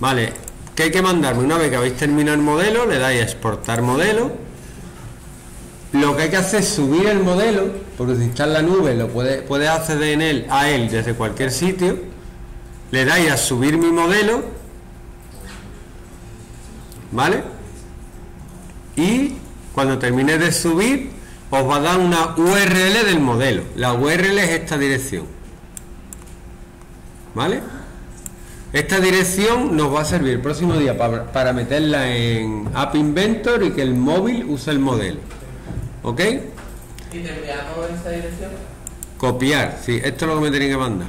Vale, ¿qué hay que mandarme? Una vez que habéis terminado el modelo, le dais a exportar modelo. Lo que hay que hacer es subir el modelo, porque si está en la nube, lo puedes puede acceder en él, a él desde cualquier sitio. Le dais a subir mi modelo. ¿Vale? Y cuando termine de subir, os va a dar una URL del modelo. La URL es esta dirección. ¿Vale? Esta dirección nos va a servir el próximo día para, para meterla en App Inventor y que el móvil use el modelo. ¿Ok? ¿Y te enviamos esta dirección? Copiar, sí, esto es lo que me tenéis que mandar.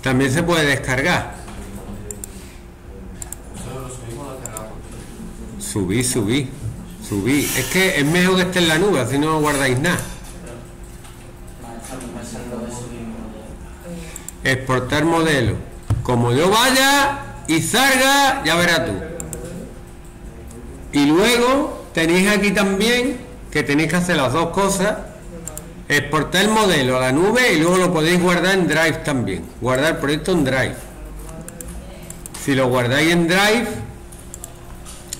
También se puede descargar. Subí, subí, subí. Es que es mejor que esté en la nube, así no guardáis nada. Exportar modelo. Como yo vaya y salga, ya verás tú. Y luego tenéis aquí también que tenéis que hacer las dos cosas. Exportar el modelo a la nube y luego lo podéis guardar en Drive también. Guardar el proyecto en Drive. Si lo guardáis en Drive,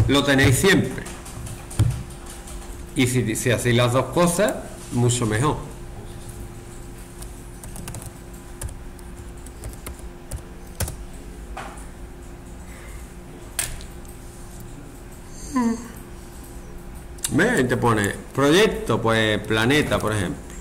lo tenéis siempre. Y si, si hacéis las dos cosas, mucho mejor. ¿Ves? Ahí te pone proyecto, pues planeta, por ejemplo.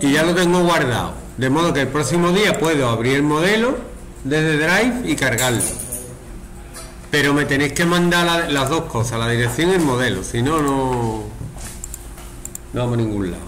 Y ya lo tengo guardado. De modo que el próximo día puedo abrir el modelo desde Drive y cargarlo. Pero me tenéis que mandar la- las dos cosas, la dirección y el modelo, si no, no, no vamos a ningún lado.